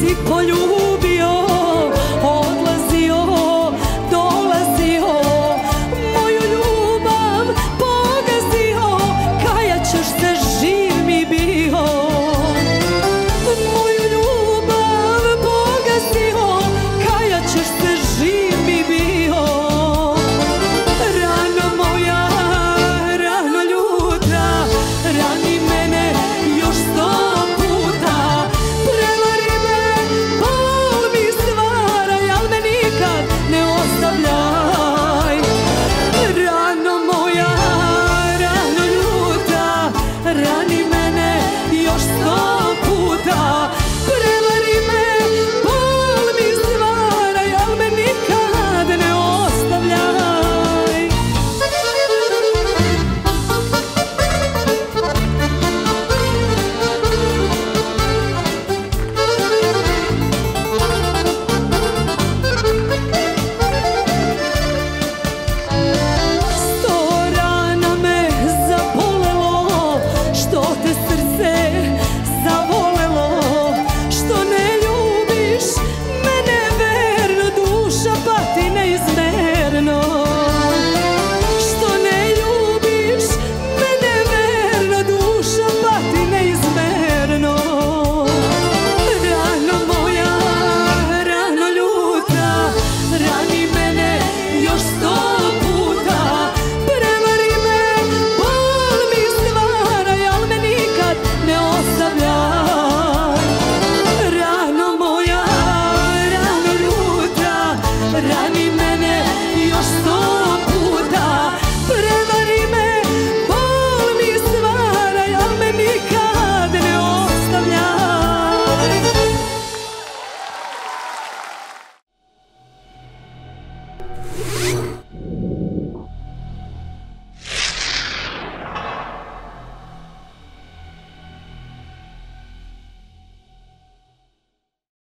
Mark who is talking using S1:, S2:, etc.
S1: si polju